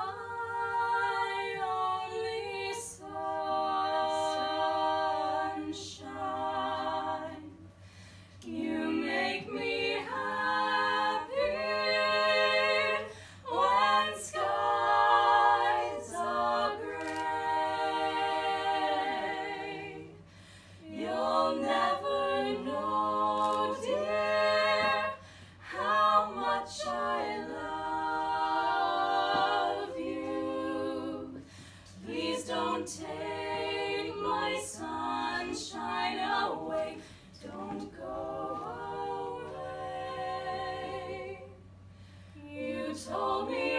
Oh. Don't take my sunshine away. Don't go away. You told me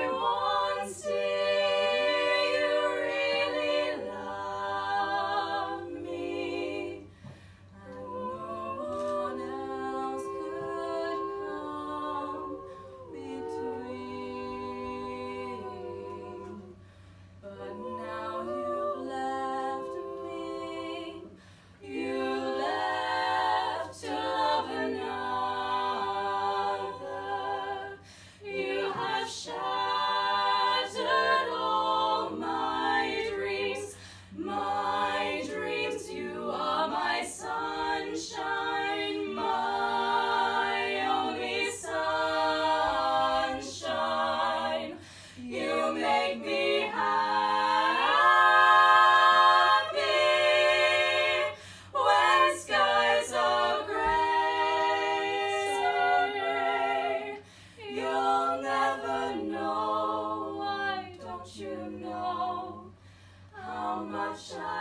know how much I